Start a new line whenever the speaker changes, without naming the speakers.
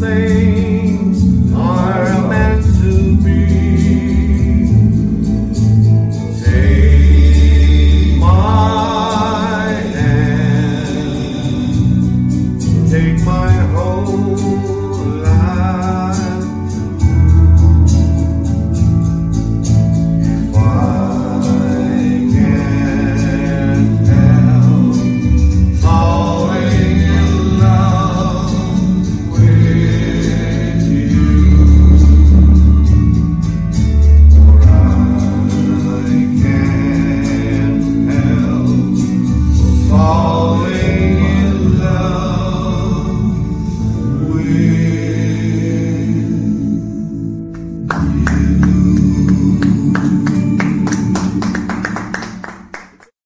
say